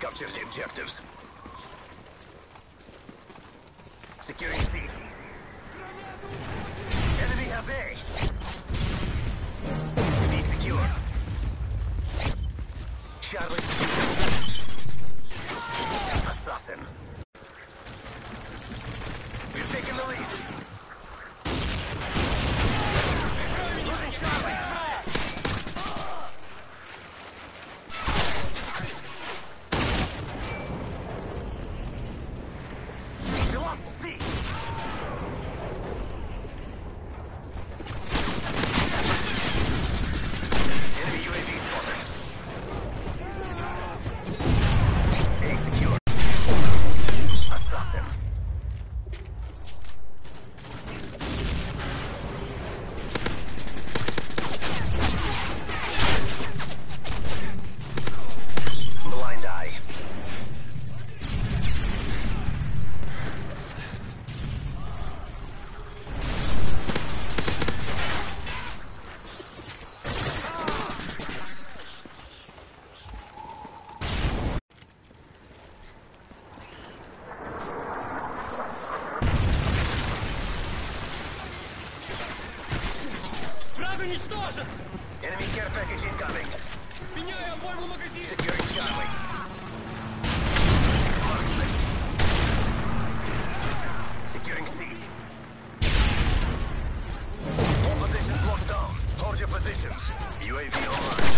Capture the objectives. Securing C. Enemy has A. B secure. Charlie Враг уничтожен! Enemy care package incoming. Меняю обойму магазин! Securing Charlie. Marksman. Securing C. All positions locked down. Hold your positions. UAV online.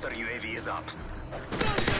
Counter UAV is up.